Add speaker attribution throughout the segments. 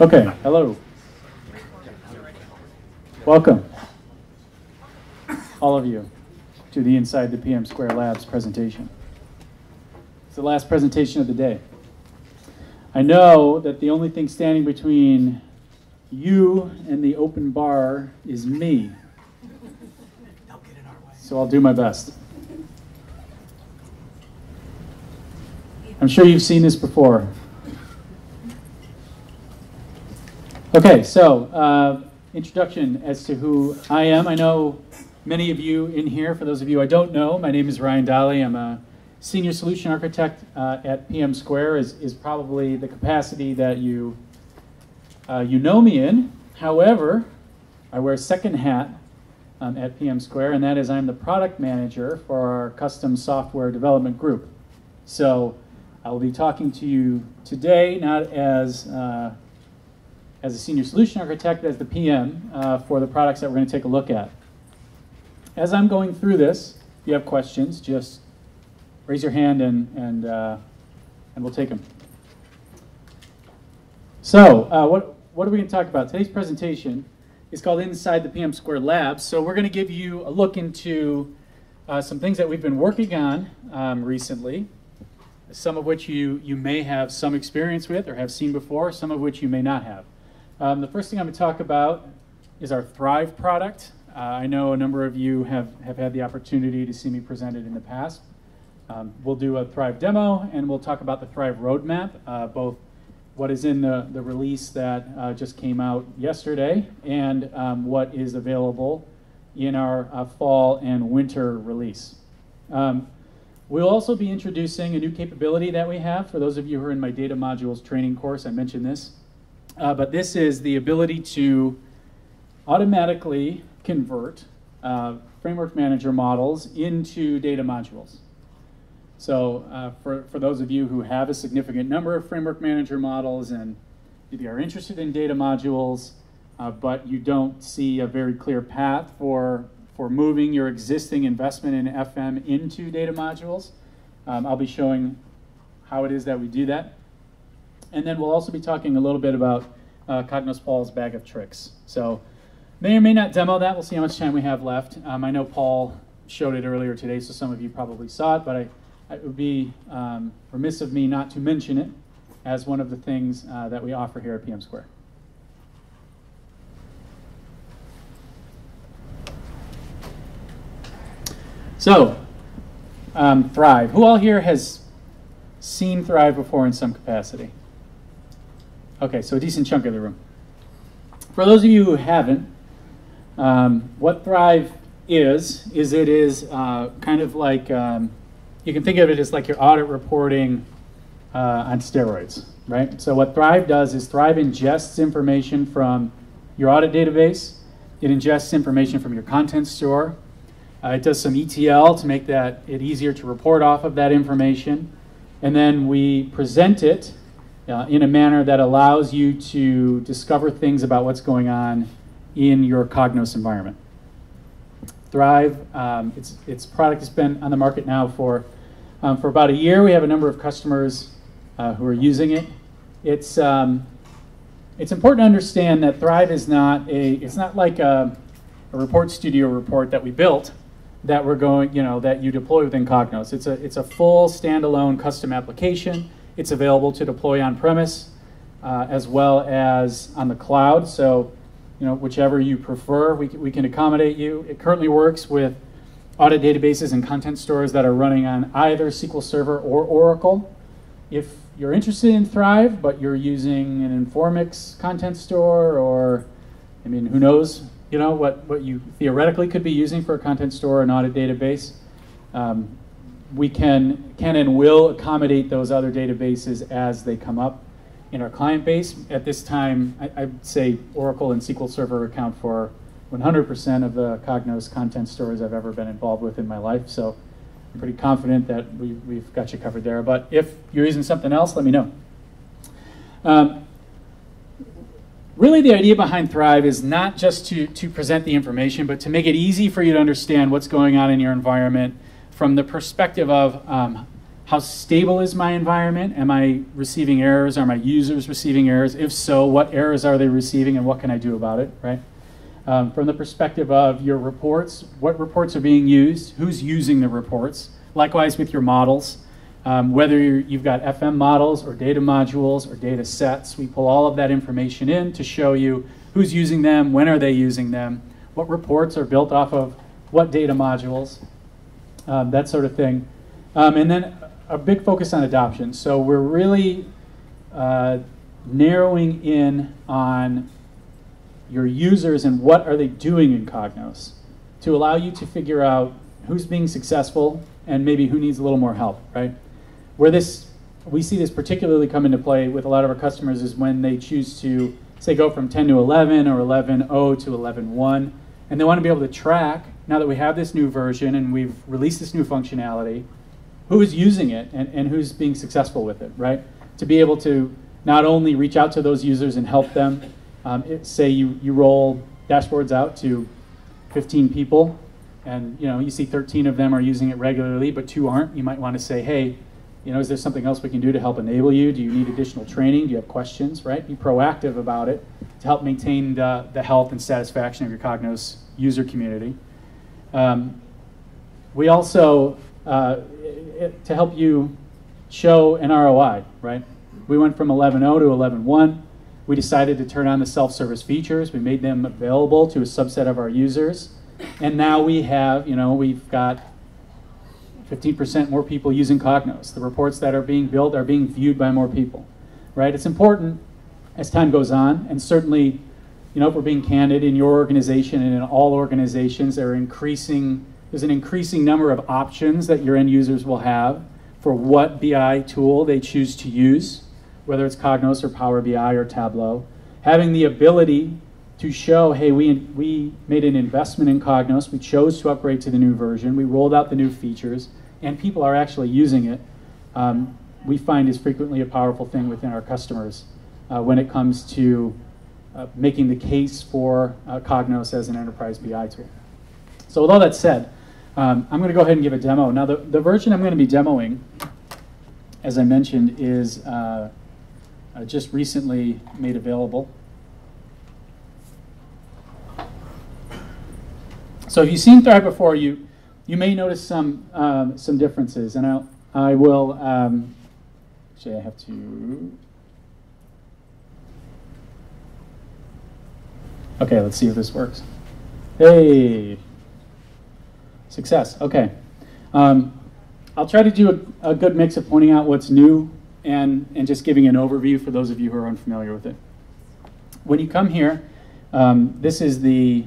Speaker 1: Okay, hello. Welcome, all of you, to the Inside the PMsquare Labs presentation. It's the last presentation of the day. I know that the only thing standing between you and the open bar is me. So I'll do my best. I'm sure you've seen this before. Okay, so uh, introduction as to who I am. I know many of you in here. For those of you I don't know, my name is Ryan Dolley. I'm a senior solution architect uh, at PMsquare. Is is probably the capacity that you uh, you know me in. However, I wear a second hat um, at PMsquare, and that is I'm the product manager for our custom software development group. So I will be talking to you today not as uh, as a senior solution architect, as the PM uh, for the products that we're going to take a look at. As I'm going through this, if you have questions, just raise your hand and, and, uh, and we'll take them. So, uh, what, what are we going to talk about? Today's presentation is called Inside the PMsquare Labs. So, we're going to give you a look into uh, some things that we've been working on um, recently some of which you, you may have some experience with or have seen before, some of which you may not have. Um, the first thing I'm going to talk about is our Thrive product. Uh, I know a number of you have, have had the opportunity to see me present it in the past. Um, we'll do a Thrive demo and we'll talk about the Thrive roadmap, uh, both what is in the, the release that uh, just came out yesterday and um, what is available in our uh, fall and winter release. Um, We'll also be introducing a new capability that we have. For those of you who are in my data modules training course, I mentioned this. Uh, but this is the ability to automatically convert uh, framework manager models into data modules. So uh, for, for those of you who have a significant number of framework manager models and maybe are interested in data modules, uh, but you don't see a very clear path for for moving your existing investment in FM into data modules. Um, I'll be showing how it is that we do that. And then we'll also be talking a little bit about uh, Cognos Paul's bag of tricks. So may or may not demo that. We'll see how much time we have left. Um, I know Paul showed it earlier today, so some of you probably saw it, but I, it would be um, remiss of me not to mention it as one of the things uh, that we offer here at PMsquare. So, um, Thrive. Who all here has seen Thrive before in some capacity? Okay, so a decent chunk of the room. For those of you who haven't, um, what Thrive is, is it is uh, kind of like, um, you can think of it as like your audit reporting uh, on steroids, right? So what Thrive does is Thrive ingests information from your audit database. It ingests information from your content store. Uh, it does some ETL to make that it easier to report off of that information. And then we present it uh, in a manner that allows you to discover things about what's going on in your Cognos environment. Thrive, um, its, its product has been on the market now for, um, for about a year. We have a number of customers uh, who are using it. It's, um, it's important to understand that Thrive is not a, it's not like a, a report studio report that we built that we're going, you know, that you deploy within Cognos. It's a, it's a full standalone custom application. It's available to deploy on premise uh, as well as on the cloud. So, you know, whichever you prefer, we, we can accommodate you. It currently works with audit databases and content stores that are running on either SQL Server or Oracle. If you're interested in Thrive, but you're using an Informix content store or, I mean, who knows, you know, what, what you theoretically could be using for a content store or not a database. Um, we can, can and will accommodate those other databases as they come up in our client base. At this time, I, I'd say Oracle and SQL Server account for 100% of the Cognos content stores I've ever been involved with in my life. So I'm pretty confident that we, we've got you covered there. But if you're using something else, let me know. Um, Really, the idea behind Thrive is not just to, to present the information, but to make it easy for you to understand what's going on in your environment from the perspective of um, how stable is my environment? Am I receiving errors? Are my users receiving errors? If so, what errors are they receiving and what can I do about it, right? Um, from the perspective of your reports, what reports are being used, who's using the reports. Likewise with your models, um, whether you've got FM models or data modules or data sets, we pull all of that information in to show you who's using them, when are they using them, what reports are built off of what data modules, um, that sort of thing. Um, and then a big focus on adoption. So we're really uh, narrowing in on your users and what are they doing in Cognos to allow you to figure out who's being successful and maybe who needs a little more help, right? Where this, we see this particularly come into play with a lot of our customers is when they choose to, say, go from 10 to 11 or 11.0 to 11.1, and they want to be able to track, now that we have this new version and we've released this new functionality, who's using it and, and who's being successful with it, right? To be able to not only reach out to those users and help them, um, it, say you, you roll dashboards out to 15 people and you know you see 13 of them are using it regularly but two aren't you might want to say hey you know is there something else we can do to help enable you? Do you need additional training? Do you have questions? Right? Be proactive about it to help maintain the, the health and satisfaction of your cognos user community um, we also uh, it, to help you show an ROI, right? We went from 11.0 to 11.1. We decided to turn on the self-service features. We made them available to a subset of our users. And now we have, you know, we've got 15% more people using Cognos. The reports that are being built are being viewed by more people, right? It's important as time goes on, and certainly, you know, if we're being candid in your organization and in all organizations, there are increasing there's an increasing number of options that your end users will have for what BI tool they choose to use, whether it's Cognos or Power BI or Tableau. Having the ability to show, hey, we, we made an investment in Cognos, we chose to upgrade to the new version, we rolled out the new features, and people are actually using it, um, we find is frequently a powerful thing within our customers uh, when it comes to making the case for uh, Cognos as an enterprise BI tool. So with all that said, um, I'm going to go ahead and give a demo. Now, the, the version I'm going to be demoing, as I mentioned, is uh, uh, just recently made available. So if you've seen Thrive before, you you may notice some um, some differences, and I'll, I will. Um, actually, I have to. Okay, let's see if this works. Hey. Success, okay. Um, I'll try to do a, a, good mix of pointing out what's new and, and just giving an overview for those of you who are unfamiliar with it. When you come here, um, this is the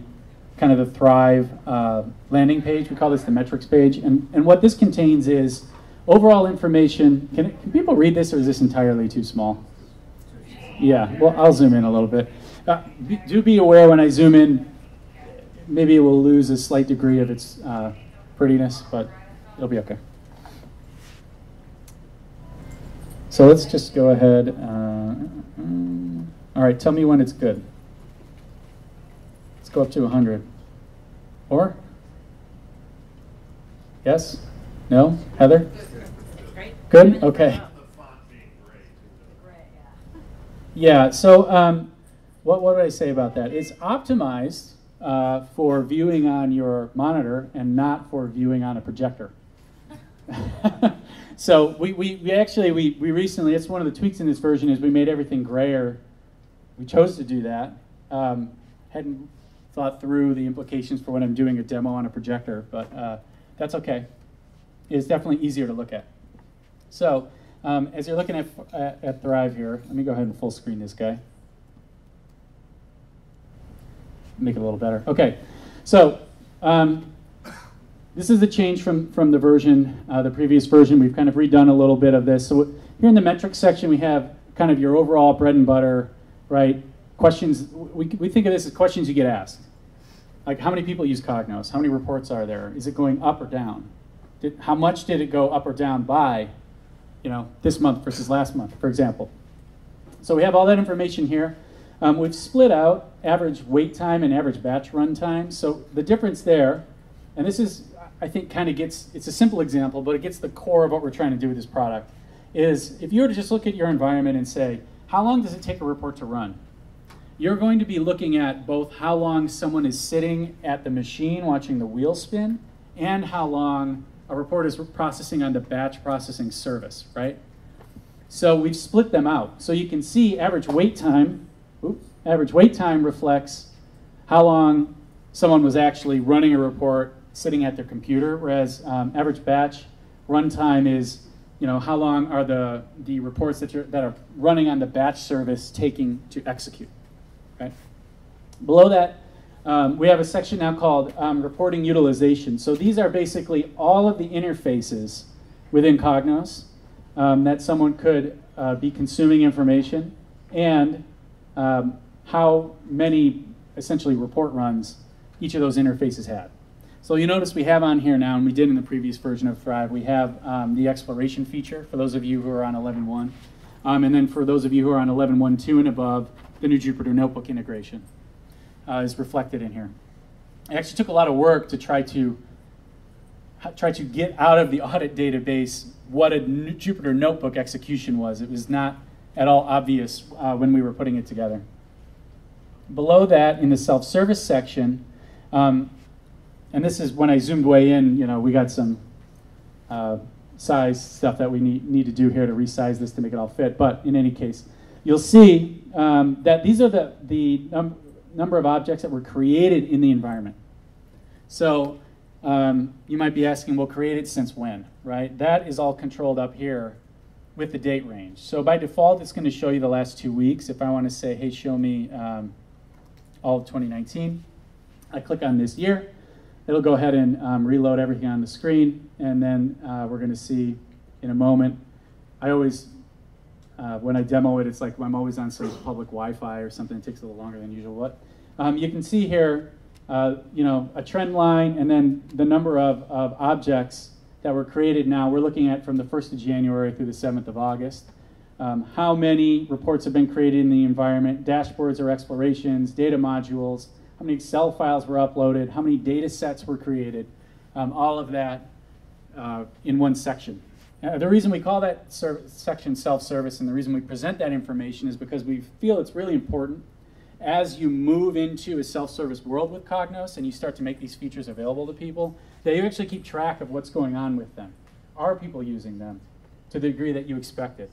Speaker 1: kind of the Thrive uh, landing page. We call this the metrics page. And, and what this contains is overall information. Can, can people read this or is this entirely too small? Yeah, well, I'll zoom in a little bit. Uh, do be aware when I zoom in, maybe it will lose a slight degree of its uh, prettiness, but it'll be okay. So let's just go ahead. Uh, all right, tell me when it's good. Let's go up to 100. Or? Yes? No? Heather? Good? Okay. Yeah, so um, what, what did I say about that? It's optimized uh, for viewing on your monitor and not for viewing on a projector. so we, we, we actually, we, we recently, it's one of the tweaks in this version is we made everything grayer. We chose to do that. Um, hadn't thought through the implications for when I'm doing a demo on a projector, but uh, that's okay. It's definitely easier to look at. So um, as you're looking at, at, at Thrive here, let me go ahead and full screen this guy make it a little better. Okay, so um, this is a change from, from the version, uh, the previous version. We've kind of redone a little bit of this. So here in the metrics section, we have kind of your overall bread and butter, right? Questions, we, we think of this as questions you get asked. Like how many people use Cognos? How many reports are there? Is it going up or down? Did, how much did it go up or down by, you know, this month versus last month, for example? So we have all that information here. Um, we've split out average wait time and average batch run time. So the difference there, and this is, I think kind of gets, it's a simple example, but it gets the core of what we're trying to do with this product, is if you were to just look at your environment and say, how long does it take a report to run? You're going to be looking at both how long someone is sitting at the machine watching the wheel spin and how long a report is processing on the batch processing service, right? So we've split them out. So you can see average wait time, average wait time reflects how long someone was actually running a report sitting at their computer, whereas um, average batch runtime is, you know, how long are the, the reports that, that are running on the batch service taking to execute, right? Below that, um, we have a section now called um, reporting utilization. So these are basically all of the interfaces within Cognos um, that someone could uh, be consuming information and um, how many essentially report runs each of those interfaces had. So you notice we have on here now, and we did in the previous version of Thrive, we have um, the exploration feature for those of you who are on 11.1. Um, and then for those of you who are on 11.1.2 and above, the new Jupyter Notebook integration uh, is reflected in here. It actually took a lot of work to try to try to get out of the audit database what a Jupyter Notebook execution was. It was not at all obvious uh, when we were putting it together. Below that, in the self-service section, um, and this is when I zoomed way in, you know, we got some uh, size stuff that we need, need to do here to resize this to make it all fit. But in any case, you'll see um, that these are the, the num number of objects that were created in the environment. So um, you might be asking, well, created since when, right? That is all controlled up here with the date range. So by default, it's going to show you the last two weeks. If I want to say, hey, show me um, all of 2019, I click on this year it'll go ahead and um, reload everything on the screen, and then uh, we're going to see in a moment. I always, uh, when I demo it, it's like I'm always on some public Wi-Fi or something. It takes a little longer than usual. What um, you can see here, uh, you know, a trend line, and then the number of, of objects that were created now. We're looking at from the 1st of January through the 7th of August. Um, how many reports have been created in the environment, dashboards or explorations, data modules, how many Excel files were uploaded, how many data sets were created, um, all of that uh, in one section. Uh, the reason we call that section self-service and the reason we present that information is because we feel it's really important as you move into a self-service world with Cognos and you start to make these features available to people, that you actually keep track of what's going on with them. Are people using them to the degree that you expected?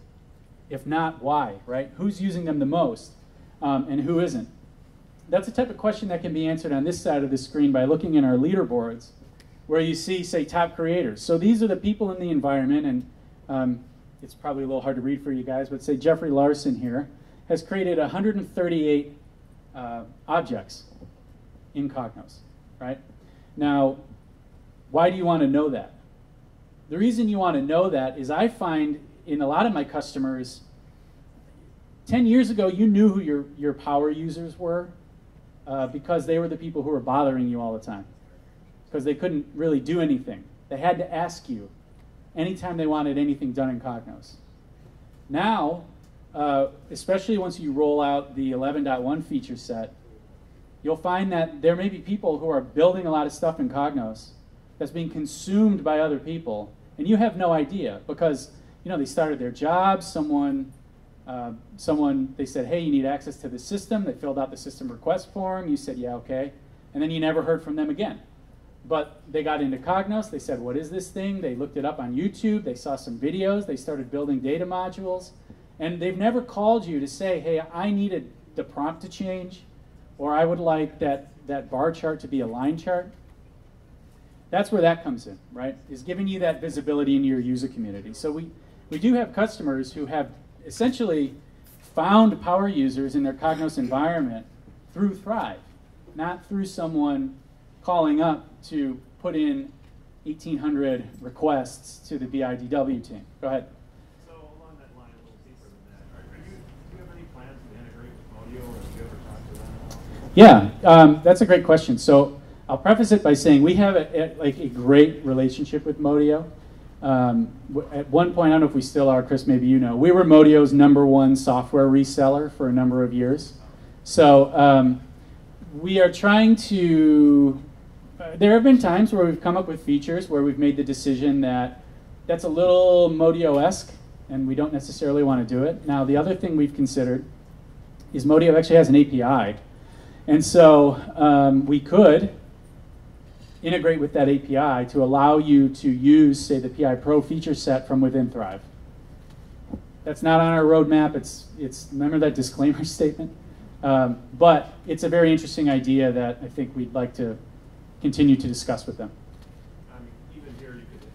Speaker 1: If not, why, right? Who's using them the most um, and who isn't? that's a type of question that can be answered on this side of the screen by looking in our leaderboards, where you see, say, top creators. So these are the people in the environment, and um, it's probably a little hard to read for you guys, but say Jeffrey Larson here has created 138 uh, objects in Cognos, right? Now, why do you want to know that? The reason you want to know that is I find in a lot of my customers, 10 years ago, you knew who your, your power users were uh, because they were the people who were bothering you all the time. Because they couldn't really do anything. They had to ask you anytime they wanted anything done in Cognos. Now, uh, especially once you roll out the 11.1 feature set, you'll find that there may be people who are building a lot of stuff in Cognos that's being consumed by other people, and you have no idea because you know they started their jobs, someone uh, someone, they said, hey, you need access to the system. They filled out the system request form. You said, yeah, okay. And then you never heard from them again. But they got into Cognos. They said, what is this thing? They looked it up on YouTube. They saw some videos. They started building data modules. And they've never called you to say, hey, I needed the prompt to change, or I would like that, that bar chart to be a line chart. That's where that comes in, right? Is giving you that visibility in your user community. So we, we do have customers who have essentially found power users in their Cognos environment through Thrive, not through someone calling up to put in 1,800 requests to the BIDW team. Go ahead.
Speaker 2: So along that line, a little deeper than that, are, are you, do you have any plans to integrate with Motio, or have you ever talked to them?
Speaker 1: Yeah, um, that's a great question. So I'll preface it by saying we have a, a, like a great relationship with Motio. Um, at one point, I don't know if we still are, Chris, maybe you know, we were Motio's number one software reseller for a number of years. So um, we are trying to, uh, there have been times where we've come up with features where we've made the decision that that's a little Motio-esque and we don't necessarily want to do it. Now, the other thing we've considered is Motio actually has an API. And so um, we could integrate with that API to allow you to use, say, the PI Pro feature set from within Thrive. That's not on our roadmap. It's, it's remember that disclaimer statement? Um, but it's a very interesting idea that I think we'd like to continue to discuss with them.
Speaker 2: I mean, even here, you could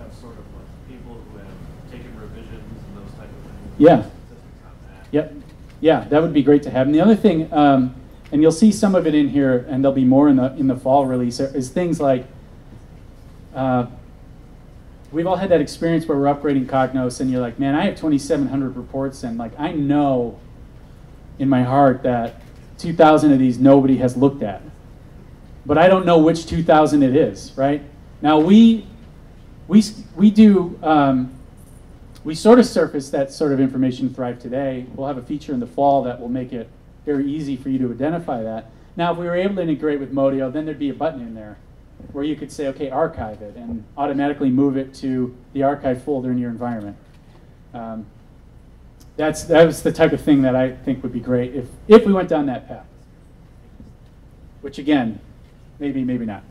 Speaker 2: have sort of like people who have taken revisions and those type of things.
Speaker 1: Yeah. Yep. Yeah, that would be great to have. And the other thing, um, and you'll see some of it in here, and there'll be more in the in the fall release, is things like uh, we've all had that experience where we're upgrading Cognos, and you're like, man, I have 2,700 reports, and like I know in my heart that 2,000 of these nobody has looked at, but I don't know which 2,000 it is, right? Now we we we do. Um, we sort of surface that sort of information Thrive today. We'll have a feature in the fall that will make it very easy for you to identify that. Now, if we were able to integrate with Motio, then there'd be a button in there where you could say, okay, archive it, and automatically move it to the archive folder in your environment. Um, that's that was the type of thing that I think would be great if if we went down that path. Which again, maybe maybe not.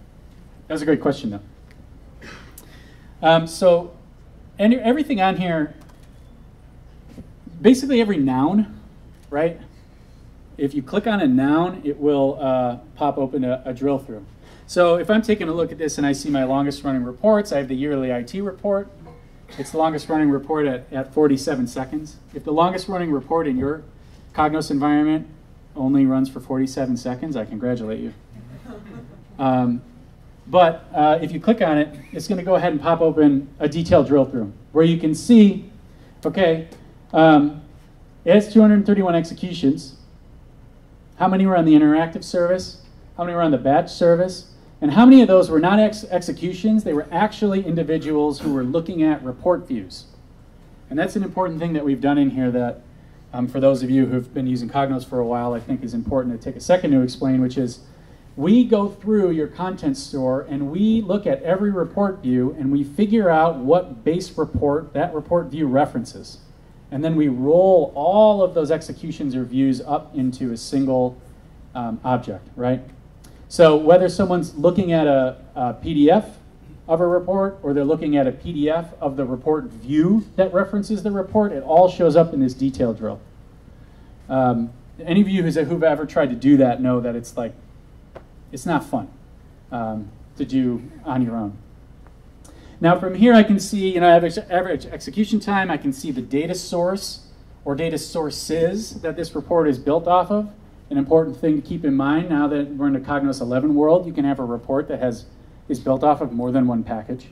Speaker 1: That was a great question though. Um, so, and everything on here, basically every noun, right? If you click on a noun, it will uh, pop open a, a drill through. So if I'm taking a look at this and I see my longest running reports, I have the yearly IT report. It's the longest running report at, at 47 seconds. If the longest running report in your Cognos environment only runs for 47 seconds, I congratulate you. Um, but uh, if you click on it, it's going to go ahead and pop open a detailed drill through where you can see, okay, um, it has 231 executions. How many were on the interactive service? How many were on the batch service? And how many of those were not ex executions? They were actually individuals who were looking at report views. And that's an important thing that we've done in here that, um, for those of you who've been using Cognos for a while, I think is important to take a second to explain, which is we go through your content store and we look at every report view and we figure out what base report that report view references. And then we roll all of those executions or views up into a single um, object, right? So whether someone's looking at a, a, PDF of a report or they're looking at a PDF of the report view that references the report, it all shows up in this detail drill. Um, any of you who've ever tried to do that know that it's like, it's not fun um, to do on your own. Now from here I can see, you know, average, average execution time, I can see the data source or data sources that this report is built off of an important thing to keep in mind now that we're in a Cognos 11 world, you can have a report that has is built off of more than one package.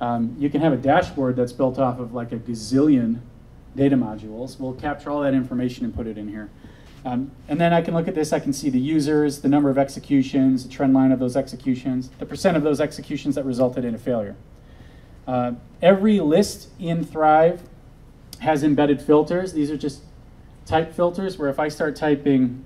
Speaker 1: Um, you can have a dashboard that's built off of like a gazillion data modules. We'll capture all that information and put it in here. Um, and then I can look at this, I can see the users, the number of executions, the trend line of those executions, the percent of those executions that resulted in a failure. Uh, every list in Thrive has embedded filters. These are just type filters where if I start typing,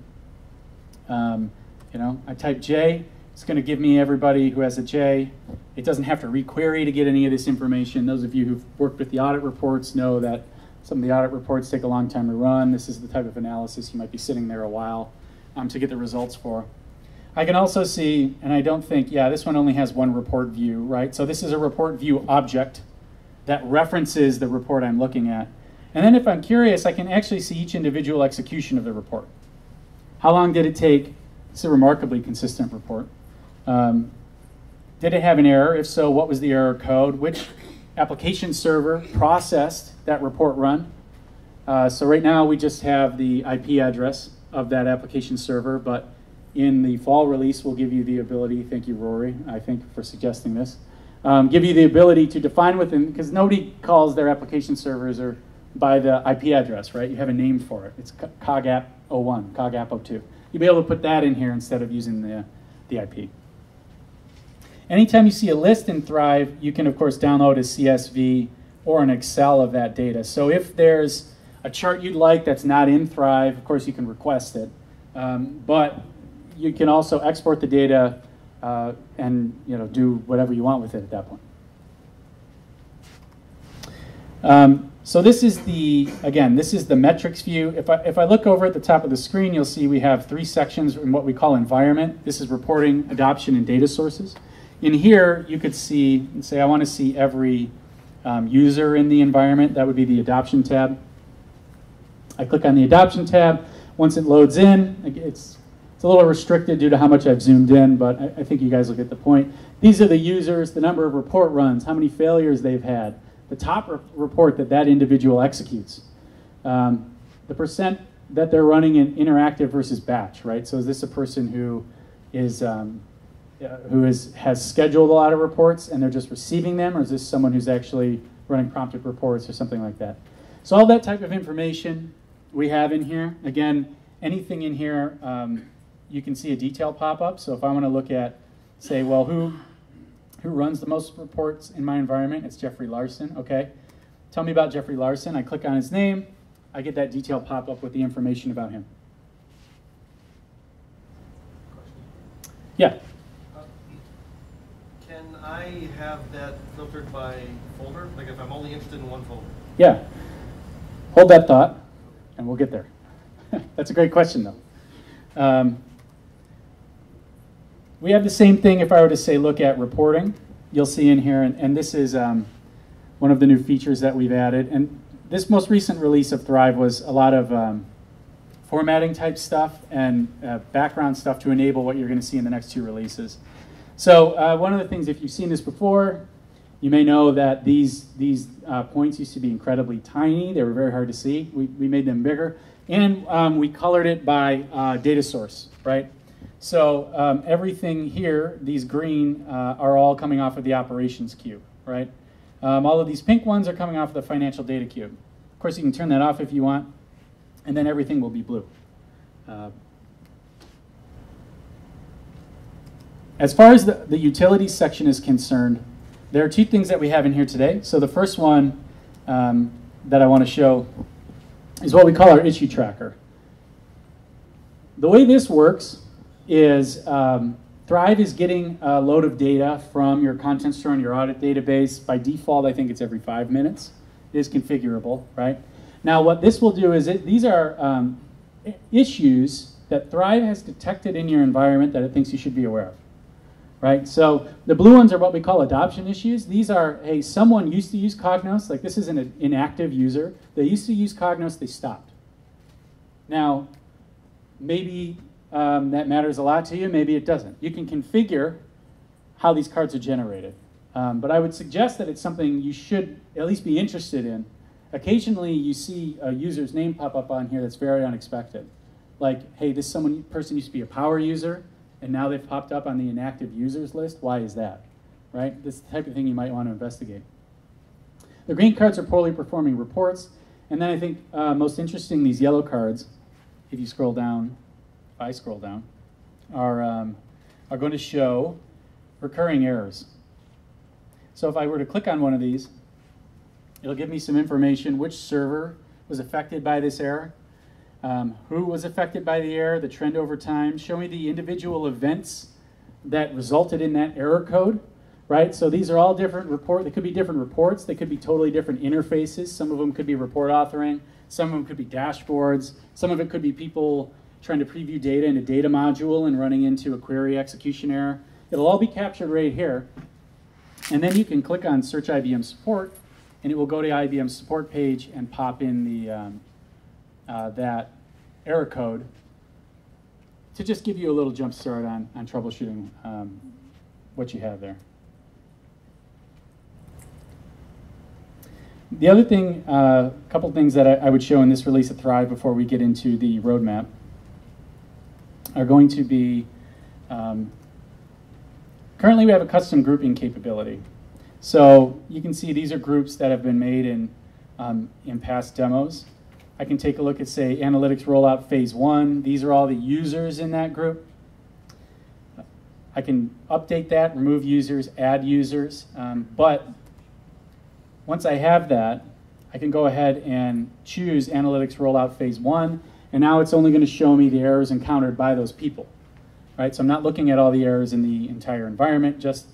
Speaker 1: um, you know, I type J, it's going to give me everybody who has a J. It doesn't have to requery to get any of this information. Those of you who've worked with the audit reports know that some of the audit reports take a long time to run. This is the type of analysis you might be sitting there a while um, to get the results for. I can also see, and I don't think, yeah, this one only has one report view, right? So this is a report view object that references the report I'm looking at. And then if I'm curious, I can actually see each individual execution of the report. How long did it take? It's a remarkably consistent report. Um, did it have an error? If so, what was the error code? Which application server processed that report run? Uh, so right now we just have the IP address of that application server, but in the fall release we'll give you the ability, thank you Rory, I think for suggesting this, um, give you the ability to define within, because nobody calls their application servers or by the IP address, right? You have a name for it. It's CogApp 01, CogApp 02. You'll be able to put that in here instead of using the, the IP. Anytime you see a list in Thrive, you can, of course, download a CSV or an Excel of that data. So if there's a chart you'd like that's not in Thrive, of course, you can request it. Um, but you can also export the data uh, and you know do whatever you want with it at that point. Um, so this is the, again, this is the metrics view. If I, if I look over at the top of the screen, you'll see we have three sections in what we call environment. This is reporting, adoption, and data sources. In here, you could see, and say I want to see every um, user in the environment. That would be the adoption tab. I click on the adoption tab. Once it loads in, it's, it's a little restricted due to how much I've zoomed in, but I, I think you guys will get the point. These are the users, the number of report runs, how many failures they've had, the top re report that that individual executes, um, the percent that they're running in interactive versus batch, right? So is this a person who is um, uh, who is, has scheduled a lot of reports and they're just receiving them, or is this someone who's actually running prompted reports or something like that? So all that type of information we have in here. Again, anything in here, um, you can see a detail pop up. So if I want to look at, say, well, who who runs the most reports in my environment? It's Jeffrey Larson. Okay, tell me about Jeffrey Larson. I click on his name. I get that detail pop up with the information about him. Yeah.
Speaker 3: I have that filtered by folder? Like if I'm only interested in one folder?
Speaker 1: Yeah. Hold that thought, and we'll get there. That's a great question, though. Um, we have the same thing if I were to say look at reporting. You'll see in here, and, and this is um, one of the new features that we've added. And this most recent release of Thrive was a lot of um, formatting type stuff and uh, background stuff to enable what you're going to see in the next two releases. So uh, one of the things, if you've seen this before, you may know that these, these uh, points used to be incredibly tiny. They were very hard to see. We, we made them bigger. And um, we colored it by uh, data source, right? So um, everything here, these green, uh, are all coming off of the operations cube, right? Um, all of these pink ones are coming off of the financial data cube. Of course, you can turn that off if you want, and then everything will be blue. Uh, as far as the, the utilities section is concerned, there are two things that we have in here today. So the first one um, that I want to show is what we call our issue tracker. The way this works is um, Thrive is getting a load of data from your content store and your audit database. By default, I think it's every five minutes. It is configurable, right? Now, what this will do is it, these are um, issues that Thrive has detected in your environment that it thinks you should be aware of right? So the blue ones are what we call adoption issues. These are, hey, someone used to use Cognos, like this is an inactive user. They used to use Cognos, they stopped. Now, maybe um, that matters a lot to you, maybe it doesn't. You can configure how these cards are generated. Um, but I would suggest that it's something you should at least be interested in. Occasionally you see a user's name pop up on here that's very unexpected. Like, hey, this someone person used to be a power user, and now they've popped up on the inactive users list. Why is that? Right? This is the type of thing you might want to investigate. The green cards are poorly performing reports. And then I think uh, most interesting, these yellow cards, if you scroll down, if I scroll down, are, um, are going to show recurring errors. So if I were to click on one of these, it'll give me some information, which server was affected by this error um, who was affected by the error, the trend over time, show me the individual events that resulted in that error code, right? So these are all different report, they could be different reports, they could be totally different interfaces. Some of them could be report authoring, some of them could be dashboards, some of it could be people trying to preview data in a data module and running into a query execution error. It'll all be captured right here. And then you can click on Search IBM Support, and it will go to IBM Support page and pop in the, um, uh, that error code to just give you a little jump start on, on troubleshooting um, what you have there. The other thing, a uh, couple things that I, I, would show in this release of Thrive before we get into the roadmap are going to be, um, currently we have a custom grouping capability. So you can see these are groups that have been made in, um, in past demos. I can take a look at, say, analytics rollout phase one. These are all the users in that group. I can update that, remove users, add users. Um, but once I have that, I can go ahead and choose analytics rollout phase one. And now it's only going to show me the errors encountered by those people. right? So I'm not looking at all the errors in the entire environment, just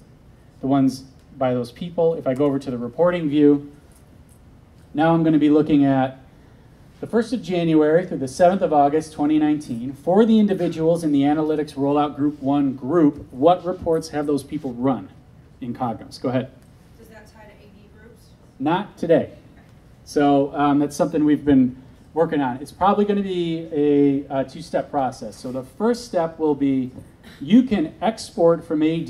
Speaker 1: the ones by those people. If I go over to the reporting view, now I'm going to be looking at the 1st of January through the 7th of August 2019. For the individuals in the Analytics Rollout Group 1 group, what reports have those people run in Cognos? Go ahead.
Speaker 4: Does that tie to AD groups?
Speaker 1: Not today. So um, that's something we've been working on. It's probably going to be a, a two-step process. So the first step will be you can export from AD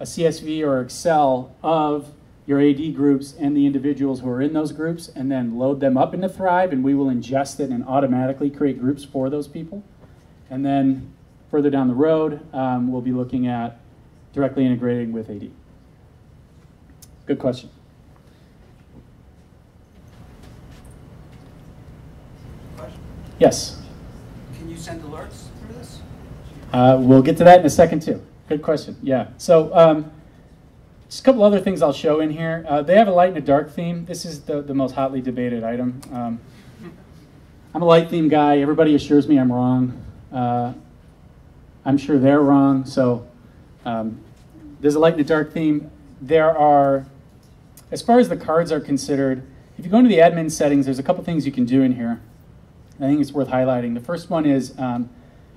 Speaker 1: a CSV or Excel of your AD groups and the individuals who are in those groups and then load them up into Thrive and we will ingest it and automatically create groups for those people. And then further down the road, um, we'll be looking at directly integrating with AD. Good question.
Speaker 5: Question?
Speaker 1: Yes.
Speaker 5: Can you send alerts through this?
Speaker 1: Uh, we'll get to that in a second too. Good question. Yeah. So um, just a couple other things I'll show in here. Uh, they have a light and a dark theme. This is the, the most hotly debated item. Um, I'm a light theme guy. Everybody assures me I'm wrong. Uh, I'm sure they're wrong. So um, there's a light and a dark theme. There are, as far as the cards are considered, if you go into the admin settings, there's a couple things you can do in here. I think it's worth highlighting. The first one is um,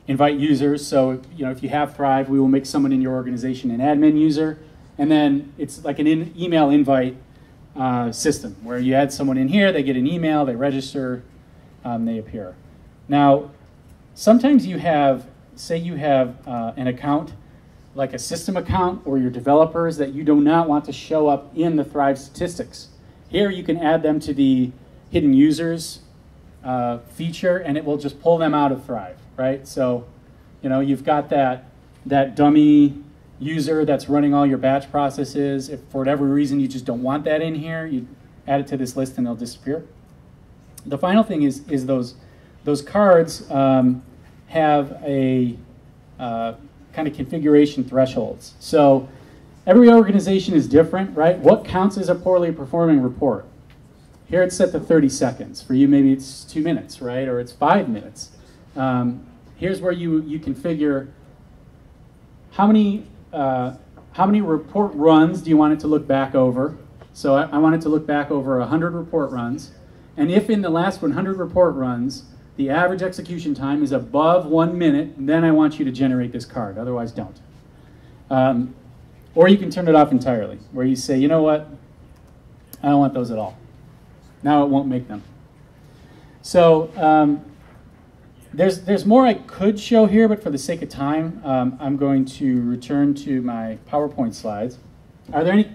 Speaker 1: invite users. So, you know, if you have Thrive, we will make someone in your organization an admin user. And then it's like an in email invite uh, system where you add someone in here, they get an email, they register, um, they appear. Now, sometimes you have, say you have uh, an account, like a system account or your developers that you do not want to show up in the Thrive statistics. Here you can add them to the hidden users uh, feature and it will just pull them out of Thrive, right? So, you know, you've got that, that dummy user that's running all your batch processes. If for whatever reason you just don't want that in here, you add it to this list and they'll disappear. The final thing is, is those, those cards um, have a uh, kind of configuration thresholds. So every organization is different, right? What counts as a poorly performing report? Here it's set to 30 seconds. For you, maybe it's two minutes, right? Or it's five minutes. Um, here's where you, you configure how many, uh, how many report runs do you want it to look back over? So I, I want it to look back over 100 report runs. And if in the last 100 report runs, the average execution time is above one minute, then I want you to generate this card. Otherwise, don't. Um, or you can turn it off entirely, where you say, you know what, I don't want those at all. Now it won't make them. So um, there's, there's more I could show here, but for the sake of time, um, I'm going to return to my PowerPoint slides. Are there any,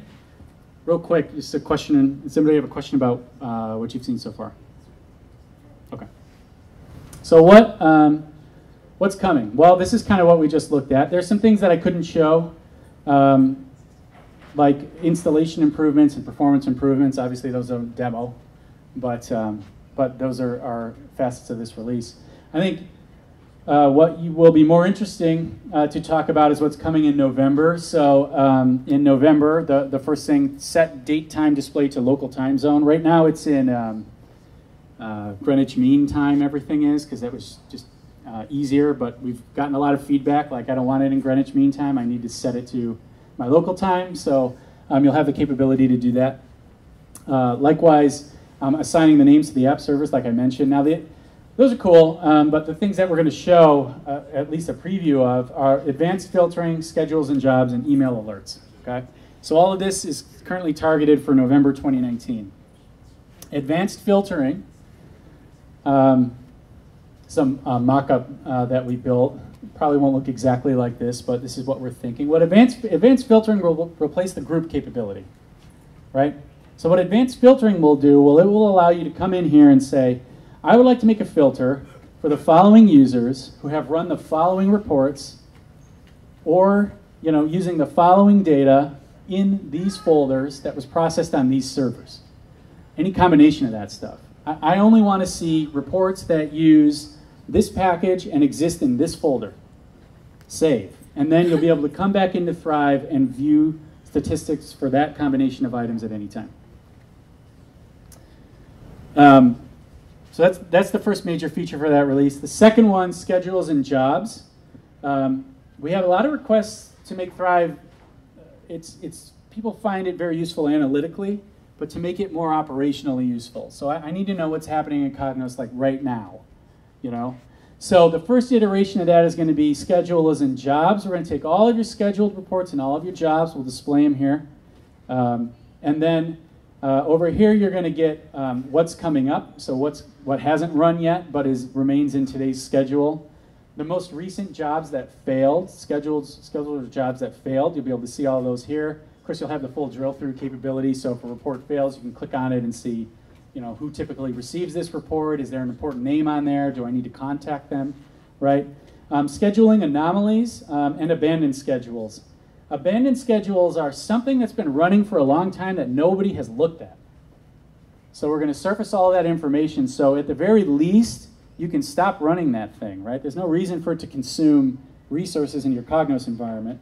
Speaker 1: real quick, just a question, does anybody have a question about uh, what you've seen so far? Okay. So what, um, what's coming? Well, this is kind of what we just looked at. There's some things that I couldn't show, um, like installation improvements and performance improvements. Obviously, those are demo but um, but those are, are facets of this release. I think uh, what you will be more interesting uh, to talk about is what's coming in November. So um, in November, the, the first thing, set date time display to local time zone. Right now it's in um, uh, Greenwich Mean Time, everything is, because that was just uh, easier, but we've gotten a lot of feedback, like I don't want it in Greenwich Mean Time, I need to set it to my local time, so um, you'll have the capability to do that. Uh, likewise, um, assigning the names to the app servers, like I mentioned. Now, the, those are cool, um, but the things that we're going to show, uh, at least a preview of, are advanced filtering, schedules and jobs, and email alerts. Okay, so all of this is currently targeted for November 2019. Advanced filtering, um, some uh, mock-up uh, that we built. Probably won't look exactly like this, but this is what we're thinking. What advanced, advanced filtering will replace the group capability, right? So what advanced filtering will do, well, it will allow you to come in here and say, I would like to make a filter for the following users who have run the following reports or, you know, using the following data in these folders that was processed on these servers. Any combination of that stuff. I, I only want to see reports that use this package and exist in this folder. Save. And then you'll be able to come back into Thrive and view statistics for that combination of items at any time. Um, so that's, that's the first major feature for that release. The second one, schedules and jobs. Um, we have a lot of requests to make Thrive. uh, It's it's people find it very useful analytically, but to make it more operationally useful. So I, I need to know what's happening in Cognos like right now, you know. So the first iteration of that is going to be schedule as in jobs. We're going to take all of your scheduled reports and all of your jobs. We'll display them here, um, and then uh, over here you're going to get um, what's coming up. So what's what hasn't run yet, but is remains in today's schedule the most recent jobs that failed, scheduled scheduled jobs that failed. You'll be able to see all those here. Of course, you'll have the full drill through capability. So if a report fails, you can click on it and see, you know, who typically receives this report. Is there an important name on there? Do I need to contact them? Right. Um, scheduling anomalies um, and abandoned schedules. Abandoned schedules are something that's been running for a long time that nobody has looked at. So we're going to surface all that information. So at the very least, you can stop running that thing, right? There's no reason for it to consume resources in your Cognos environment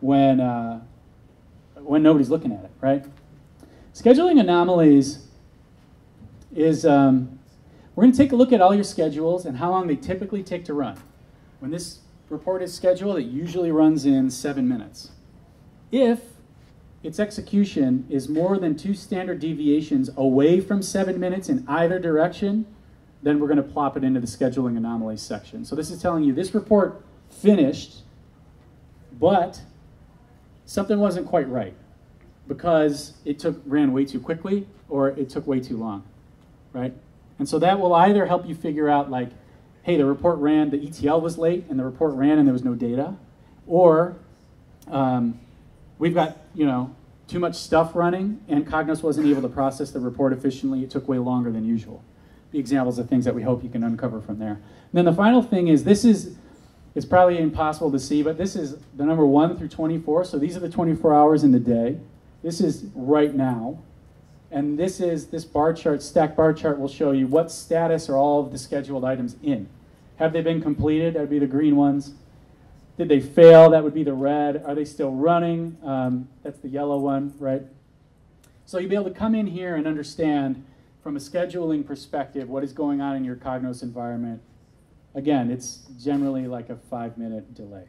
Speaker 1: when, uh, when nobody's looking at it, right? Scheduling anomalies is, um, we're going to take a look at all your schedules and how long they typically take to run. When this report is scheduled, it usually runs in seven minutes. If its execution is more than two standard deviations away from seven minutes in either direction, then we're going to plop it into the scheduling anomalies section. So this is telling you this report finished, but something wasn't quite right because it took ran way too quickly or it took way too long, right? And so that will either help you figure out like, hey, the report ran, the ETL was late, and the report ran and there was no data, or um, we've got you know too much stuff running and Cognos wasn't able to process the report efficiently. It took way longer than usual the examples of things that we hope you can uncover from there. And then the final thing is this is, it's probably impossible to see, but this is the number 1 through 24. So these are the 24 hours in the day. This is right now. And this is, this bar chart, stack bar chart will show you what status are all of the scheduled items in. Have they been completed? That would be the green ones. Did they fail? That would be the red. Are they still running? Um, that's the yellow one, right? So you'll be able to come in here and understand from a scheduling perspective, what is going on in your Cognos environment. Again, it's generally like a five minute delay.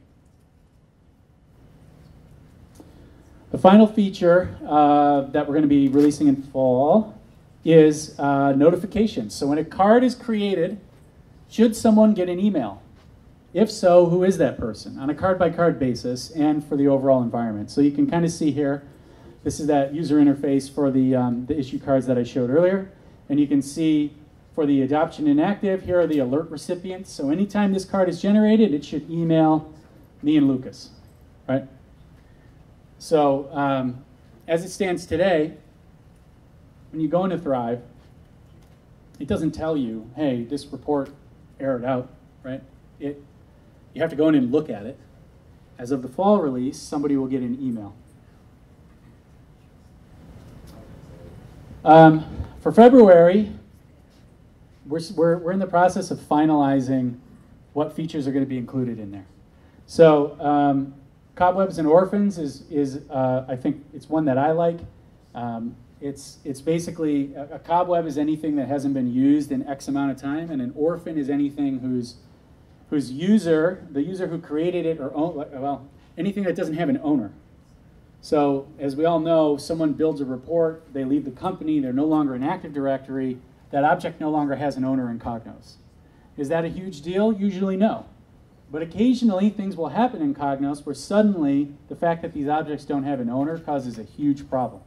Speaker 1: The final feature uh, that we're going to be releasing in fall is uh, notifications. So when a card is created, should someone get an email? If so, who is that person on a card by card basis and for the overall environment? So you can kind of see here, this is that user interface for the, um, the issue cards that I showed earlier. And you can see for the adoption inactive, here are the alert recipients. So anytime this card is generated, it should email me and Lucas, right? So um, as it stands today, when you go into Thrive, it doesn't tell you, hey, this report errored out, right? It, you have to go in and look at it. As of the fall release, somebody will get an email. Um, for February, we're, we're, we're in the process of finalizing what features are going to be included in there. So um, Cobwebs and Orphans is, is uh, I think it's one that I like. Um, it's, it's basically, a, a, cobweb is anything that hasn't been used in X amount of time, and an orphan is anything whose, whose user, the user who created it, or own, well, anything that doesn't have an owner. So as we all know, someone builds a report, they leave the company, they're no longer an Active Directory, that object no longer has an owner in Cognos. Is that a huge deal? Usually no. But occasionally things will happen in Cognos where suddenly the fact that these objects don't have an owner causes a huge problem.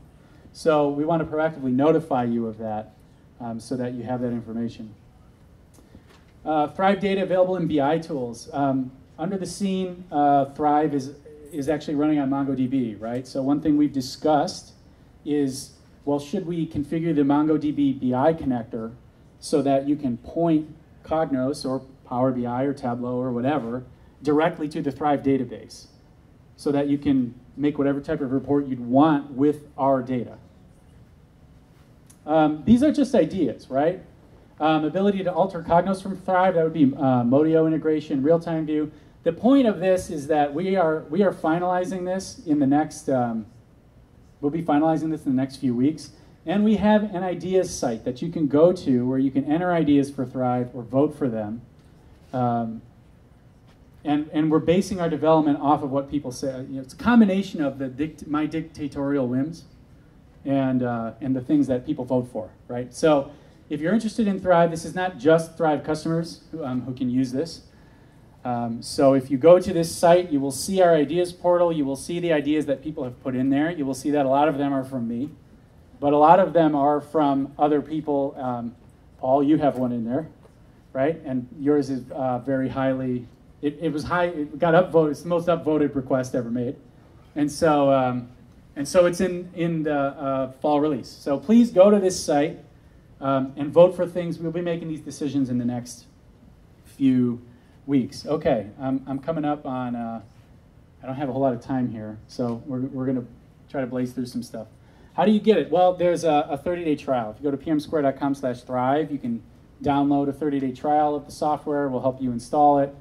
Speaker 1: So we want to proactively notify you of that um, so that you have that information. Uh, Thrive data available in BI tools. Um, under the scene, uh, Thrive is, is actually running on MongoDB, right? So one thing we've discussed is, well, should we configure the MongoDB BI connector so that you can point Cognos or Power BI or Tableau or whatever directly to the Thrive database so that you can make whatever type of report you'd want with our data. Um, these are just ideas, right? Um, ability to alter Cognos from Thrive, that would be uh, Motio integration, real-time view. The point of this is that we are, we are finalizing this in the next, um, we'll be finalizing this in the next few weeks. And we have an ideas site that you can go to where you can enter ideas for Thrive or vote for them. Um, and, and we're basing our development off of what people say. You know, it's a combination of the dict- my dictatorial whims and, uh, and the things that people vote for, right? So if you're interested in Thrive, this is not just Thrive customers who, um, who can use this. Um, so if you go to this site, you will see our ideas portal. You will see the ideas that people have put in there. You will see that a lot of them are from me, but a lot of them are from other people. Um, Paul, you have one in there, right? And yours is uh, very highly. It, it was high. It got upvoted. It's the most upvoted request ever made, and so um, and so it's in in the uh, fall release. So please go to this site um, and vote for things. We'll be making these decisions in the next few weeks. Okay, I'm, I'm coming up on, uh, I don't have a whole lot of time here, so we're, we're going to try to blaze through some stuff. How do you get it? Well, there's a 30-day trial. If you go to pmsquare.com slash thrive, you can download a 30-day trial of the software. We'll help you install it.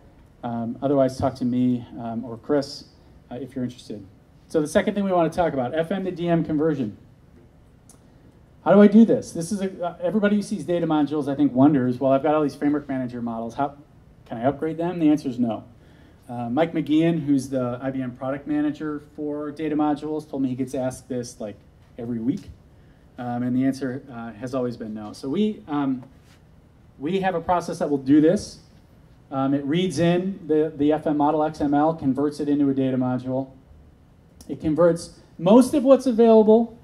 Speaker 1: Um, otherwise, talk to me um, or Chris uh, if you're interested. So the second thing we want to talk about, FM to DM conversion. How do I do this? This is a, uh, everybody who sees data modules, I think, wonders. Well, I've got all these framework manager models. How can I upgrade them? The answer is no. Uh, Mike McGeehan, who's the IBM product manager for data modules, told me he gets asked this like every week, um, and the answer uh, has always been no. So we um, we have a process that will do this. Um, it reads in the, the FM model XML, converts it into a data module. It converts most of what's available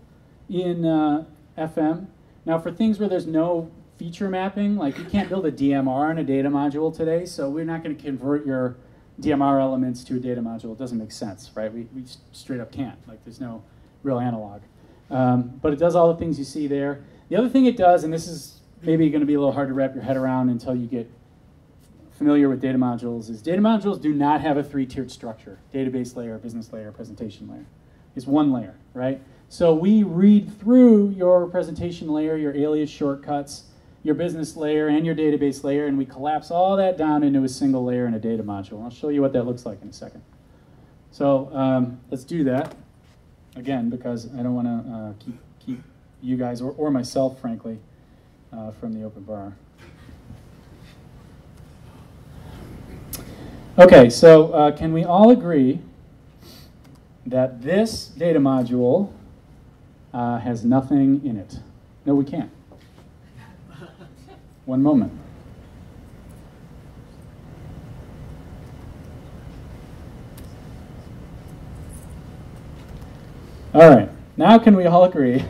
Speaker 1: in uh, FM. Now, for things where there's no feature mapping, like you can't build a DMR in a data module today, so we're not going to convert your DMR elements to a data module. It doesn't make sense, right? We, we straight up can't. Like, there's no real analog. Um, but it does all the things you see there. The other thing it does, and this is maybe going to be a little hard to wrap your head around until you get familiar with data modules, is data modules do not have a three-tiered structure. Database layer, business layer, presentation layer. It's one layer, right? So we read through your presentation layer, your alias shortcuts, your business layer, and your database layer, and we collapse all that down into a single layer in a data module. I'll show you what that looks like in a second. So um, let's do that, again, because I don't want to uh, keep, keep you guys, or, or myself, frankly, uh, from the open bar. Okay, so uh, can we all agree that this data module uh, has nothing in it? No, we can't. One moment. All right, now can we all agree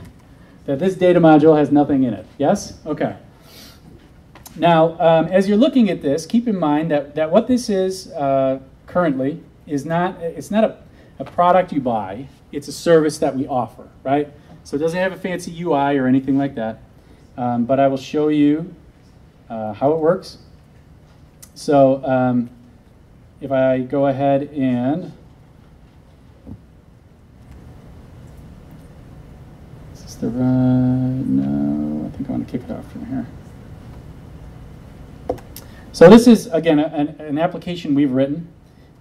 Speaker 1: that this data module has nothing in it? Yes? Okay. Now, um, as you're looking at this, keep in mind that, that what this is uh, currently is not, it's not a, a product you buy, it's a service that we offer, right? So it doesn't have a fancy UI or anything like that, um, but I will show you uh, how it works. So um, if I go ahead and the right? No, I think I want to kick it off from here. So this is, again, an, an application we've written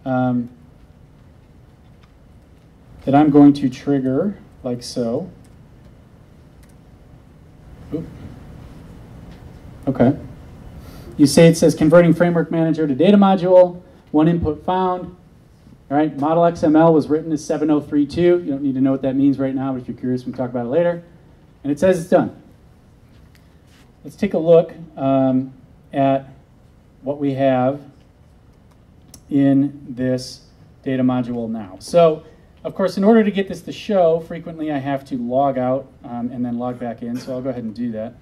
Speaker 1: um, that I'm going to trigger like so. Okay. You say it says converting framework manager to data module, one input found. All right, model XML was written as 7032. You don't need to know what that means right now, but if you're curious, we can talk about it later. And it says it's done. Let's take a look um, at what we have in this data module now. So, of course, in order to get this to show, frequently I have to log out um, and then log back in, so I'll go ahead and do that.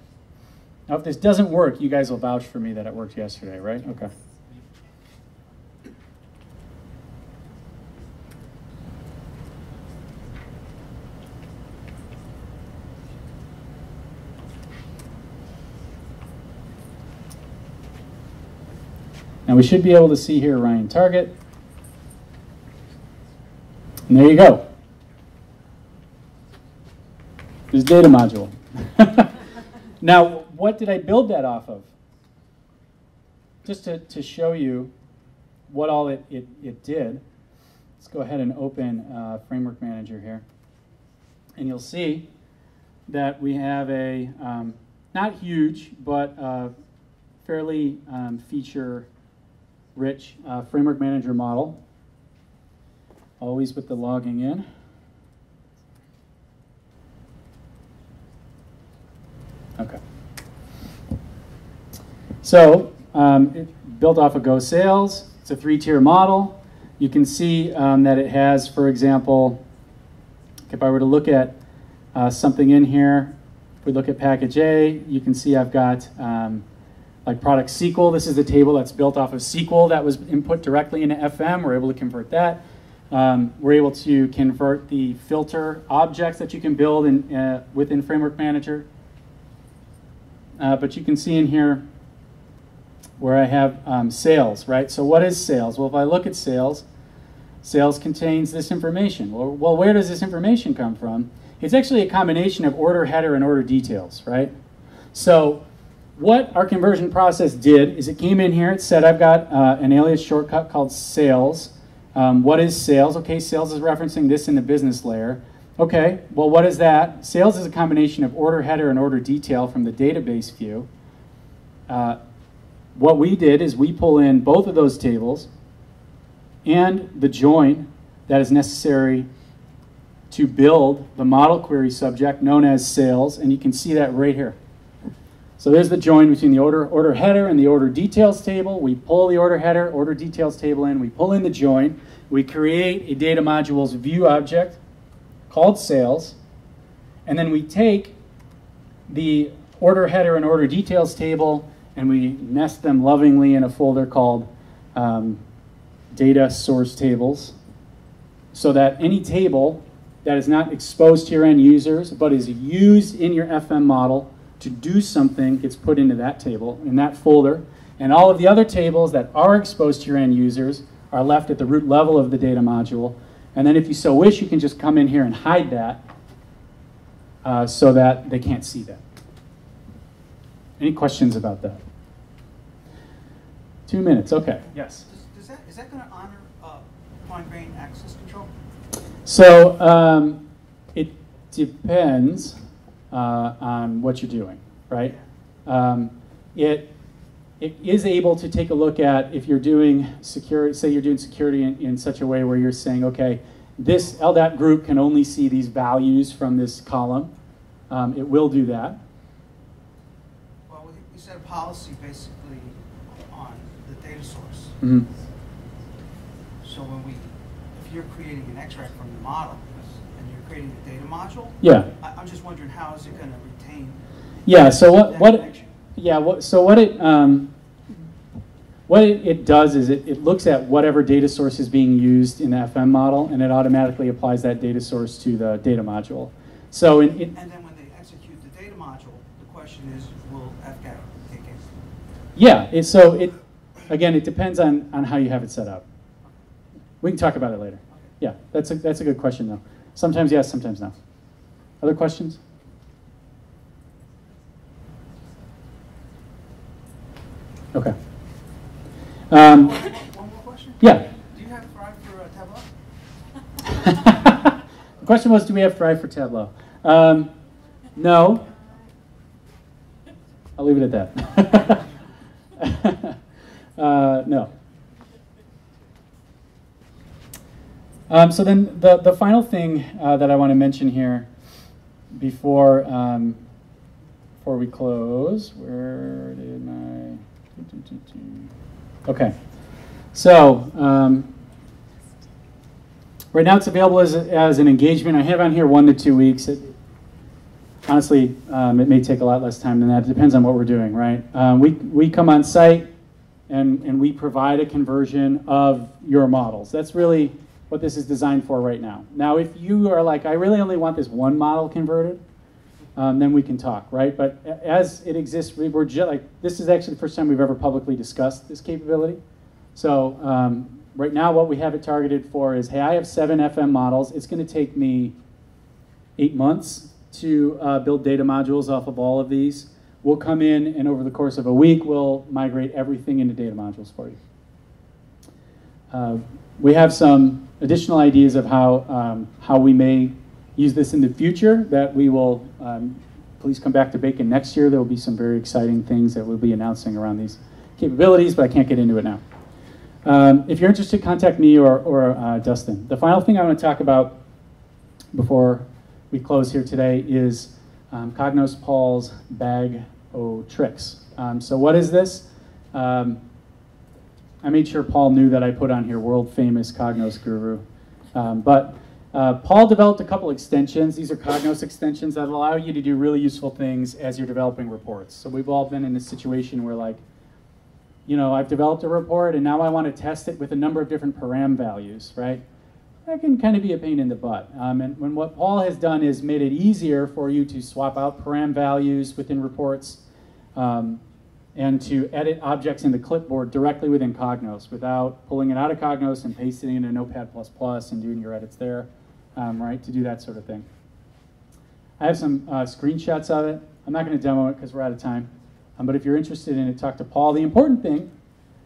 Speaker 1: Now, if this doesn't work, you guys will vouch for me that it worked yesterday, right? Okay. Now we should be able to see here Ryan Target. And there you go. This data module. now, what did I build that off of? Just to, to show you what all it, it, it did, let's go ahead and open uh, Framework Manager here. And you'll see that we have a, um, not huge, but fairly um, feature rich uh, framework manager model. Always with the logging in. Okay. So um, it built off of Go Sales. It's a three-tier model. You can see um, that it has, for example, if I were to look at uh, something in here, if we look at package A, you can see I've got um, like product SQL. This is a table that's built off of SQL that was input directly into FM. We're able to convert that. Um, we're able to convert the filter objects that you can build in, uh, within Framework Manager. Uh, but you can see in here where I have um, sales, right? So what is sales? Well, if I look at sales, sales contains this information. Well, well, where does this information come from? It's actually a combination of order header and order details, right? So what our conversion process did is it came in here, it said I've got uh, an alias shortcut called sales. Um, what is sales? Okay, sales is referencing this in the business layer. Okay, well, what is that? Sales is a combination of order header and order detail from the database view. Uh, what we did is we pull in both of those tables and the join that is necessary to build the model query subject known as sales, and you can see that right here. So there's the join between the order, order header and the order details table. We pull the order header, order details table in, we pull in the join, we create a data modules view object called sales, and then we take the order header and order details table and we nest them lovingly in a folder called um, data source tables so that any table that is not exposed to your end users but is used in your FM model to do something gets put into that table, in that folder. And all of the other tables that are exposed to your end users are left at the root level of the data module. And then if you so wish, you can just come in here and hide that uh, so that they can't see that. Any questions about that? Two minutes, okay, yes.
Speaker 5: Does, does that, is that gonna honor, uh, fine grain access control?
Speaker 1: So um, it depends uh, on what you're doing, right? Um, it it is able to take a look at if you're doing security, say you're doing security in, in such a way where you're saying, okay, this LDAP group can only see these values from this column. Um, it will do that.
Speaker 5: Well, we, we set a policy basically on the data source.
Speaker 1: Mhm.
Speaker 5: So when we, if you're creating an extract from the model and you're creating a data module,
Speaker 1: Yeah,
Speaker 5: I, I'm just wondering how is it gonna retain
Speaker 1: yeah. So what what
Speaker 5: connection?
Speaker 1: Yeah, what, so what it, um, what it, it does is it, it looks at whatever data source is being used in the FM model, and it automatically applies that data source to the data module. So in, in,
Speaker 5: And then when they execute the data module, the question is, will FGAC take it?
Speaker 1: Yeah, it, so it, again, it depends on, on how you have it set up. We can talk about it later. Yeah, that's a, that's a good question, though. Sometimes yes, sometimes no. Other questions? Okay. Um,
Speaker 5: One more question?
Speaker 1: yeah.
Speaker 5: Do you have Thrive for uh, Tableau?
Speaker 1: the question was, do we have Thrive for Tableau? Um, no. I'll leave it at that. uh, no. Um, so then the, the final thing uh, that I want to mention here before, um, before we close, where did my... Okay. So, um, Right now, it's available as, as an engagement. I have on here one to two weeks. It, honestly, um, it may take a lot less time than that. It depends on what we're doing, right? Um, we, we come on site and, and we provide a conversion of your models. That's really what this is designed for right now. Now, if you are like, I really only want this one model converted, um, then we can talk, right? But as it exists, we, we're just like, this is actually the first time we've ever publicly discussed this capability. So um, right now, what we have it targeted for is, hey, I have seven FM models. It's going to take me eight months to uh, build data modules off of all of these. We'll come in and over the course of a week, we'll migrate everything into data modules for you. Uh, we have some additional ideas of how, um, how we may use this in the future that we will, um, please come back to Bacon next year. There will be some very exciting things that we'll be announcing around these capabilities, but I can't get into it now. Um, if you're interested, contact me or, or uh, Dustin. The final thing I want to talk about before we close here today is um, Cognos Paul's bag o tricks. Um, so what is this? Um, I made sure Paul knew that I put on here world famous Cognos guru. Um, but uh, Paul developed a couple extensions. These are Cognos extensions that allow you to do really useful things as you're developing reports. So we've all been in a situation where like, you know, I've developed a report and now I want to test it with a number of different param values, right? That can kind of be a pain in the butt. Um, and when what Paul has done is made it easier for you to swap out param values within reports um, and to edit objects in the clipboard directly within Cognos without pulling it out of Cognos and pasting it in Notepad++ and doing your edits there, um, right, to do that sort of thing. I have some uh, screenshots of it. I'm not going to demo it because we're out of time. Um, but if you're interested in it, talk to Paul. The important thing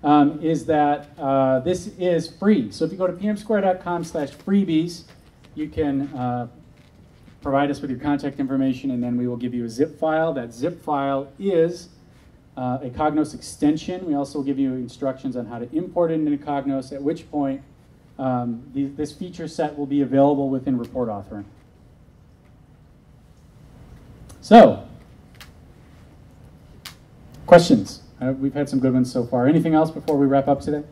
Speaker 1: um, is that uh, this is free. So if you go to pmsquare.com slash freebies, you can uh, provide us with your contact information and then we will give you a zip file. That zip file is uh, a Cognos extension. We also give you instructions on how to import it into Cognos, at which point um, the, this feature set will be available within report authoring. So, questions? Uh, we've had some good ones so far. Anything else before we wrap up today?